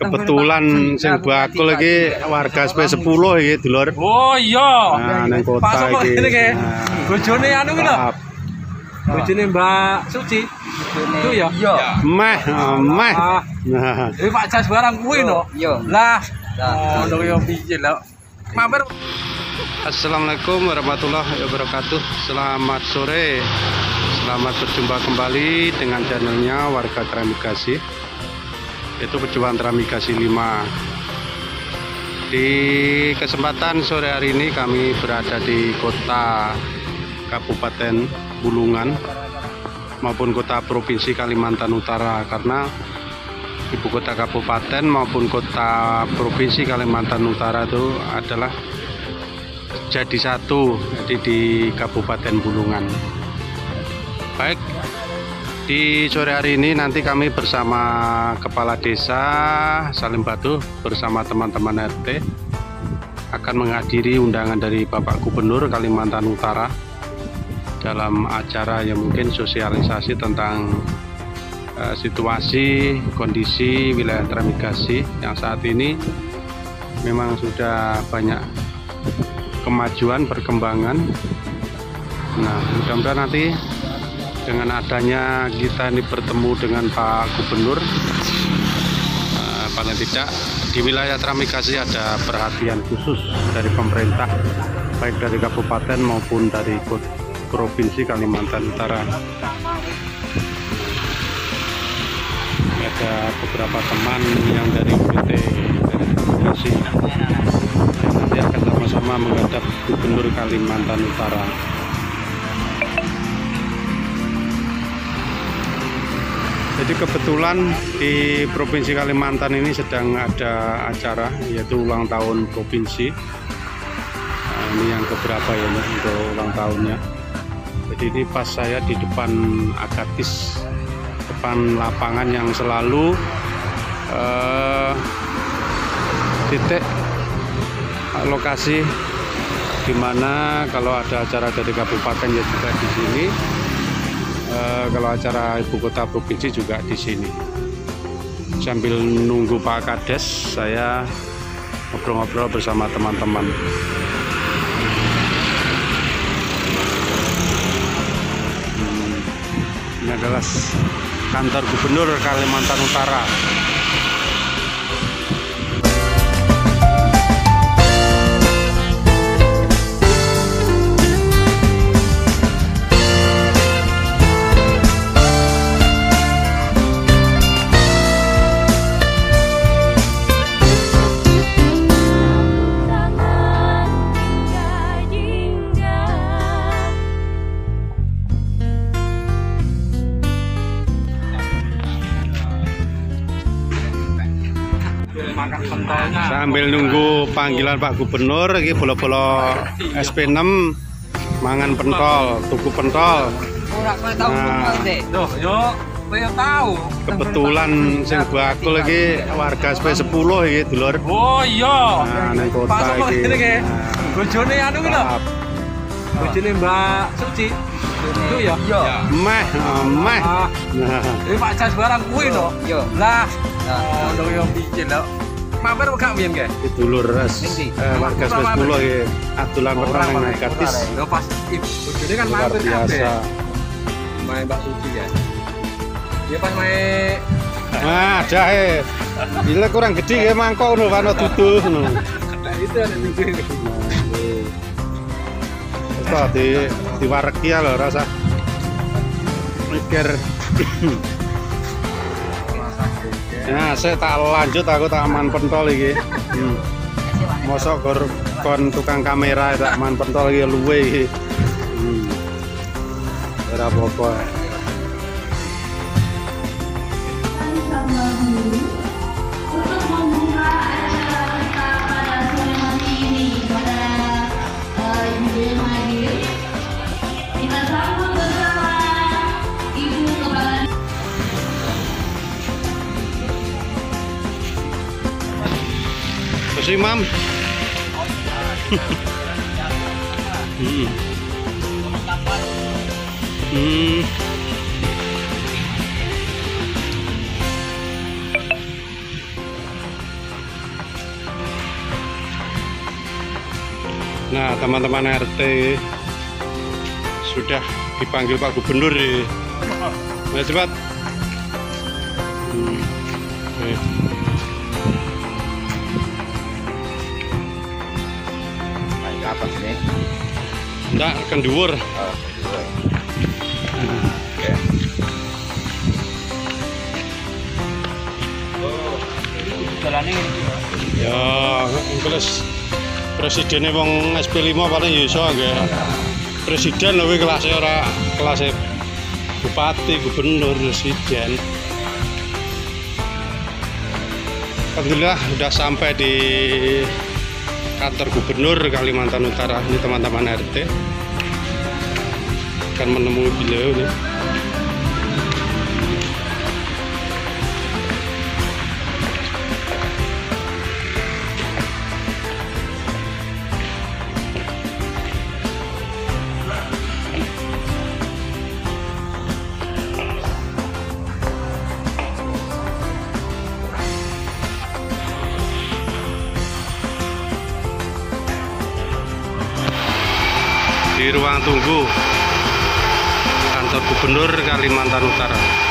Kebetulan sing bakul iki warga SP 10 iki dulur. Oh iya. Nah, nang kota iki. Nah. Bojone anu ki lho. Bojone Mbak Suci. Itu ya. Iya. Meh, oh, meh. Ah, Nah, ini Pak Jas barang kuwi no. Iya. Lah. Oh, no yo piye lho. Mampir Assalamualaikum warahmatullahi wabarakatuh. Selamat sore. Selamat berjumpa kembali dengan channelnya Warga Tramigasi. Itu Pejuang Tramigasi 5. Di kesempatan sore hari ini kami berada di kota Kabupaten Bulungan maupun kota Provinsi Kalimantan Utara karena ibu kota kabupaten maupun kota provinsi Kalimantan Utara itu adalah jadi satu jadi di Kabupaten Bulungan. Baik, di sore hari ini nanti kami bersama Kepala Desa Salim Batu bersama teman-teman RT akan menghadiri undangan dari Bapak Gubernur Kalimantan Utara dalam acara yang mungkin sosialisasi tentang eh, situasi kondisi wilayah Tramigasi yang saat ini memang sudah banyak kemajuan perkembangan. Nah, mudah-mudahan nanti dengan adanya kita ini bertemu dengan Pak Gubernur, eh, paling tidak di wilayah Tramigasi ada perhatian khusus dari pemerintah, baik dari kabupaten maupun dari provinsi Kalimantan Utara. Ada beberapa teman yang dari PT Tramigasi yang nanti akan sama-sama menghadap Gubernur Kalimantan Utara. Jadi kebetulan di Provinsi Kalimantan ini sedang ada acara yaitu ulang tahun provinsi. Nah, ini yang keberapa ya Mbak, untuk ulang tahunnya. Jadi ini pas saya di depan Agatis, depan lapangan yang selalu eh, titik lokasi di mana kalau ada acara dari kabupaten ya juga di sini. Eh, kalau acara ibu kota provinsi juga di sini. Sambil nunggu Pak Kades, saya ngobrol-ngobrol bersama teman-teman. Hmm, Ini adalah kantor gubernur Kalimantan Utara. Sambil nunggu panggilan Pak Gubernur, ini bolo-bolo SP6 mangan pentol, tuku pentol. Nah. Kebetulan sing bakul iki warga SP 10 iki dulur. Oh iya. Nah, nang kota iki. Nah. Bojone anu ki lho. Bojone Mbak Suci. Itu ya. Iya. Meh, oh, meh. Ah, Nah, ini Pak Jas barang kuwi no. Iya. Lah. Nah, yo piye lho. Mampir gak biyen ke? iki dulur? Eh, warga SP 10 iki adulan petang nang Agatis. Lho pas bojone kan mampir biasa. Main Mbak Suci ya. Dia pas main Nah, jahe. Bila kurang gede ya mangkok kan duduh ngono. Nah, itu ada minggu ini. Itu di diwareki ya lho rasa. Mikir. Nah, saya tak lanjut aku tak aman pentol iki. Hmm. Mosok kon tukang kamera tak aman pentol iki luwe iki. Hmm. Apa-apa. Apa sih, Mam? hmm. Hmm. Nah, teman-teman RT sudah dipanggil Pak Gubernur ya. Nah, cepat. Hmm. Okay. Naik ke atas nih. Nggak, kan dhuwur. Oh, jalannya. Ya, kelas presidennya wong SP5 paling ya iso nggih. Presiden lho kuwi kelasnya ora kelasnya bupati, gubernur, presiden. Alhamdulillah sudah sampai di kantor gubernur Kalimantan Utara ini teman-teman RT akan menemui beliau nih. Di ruang tunggu kantor gubernur Kalimantan Utara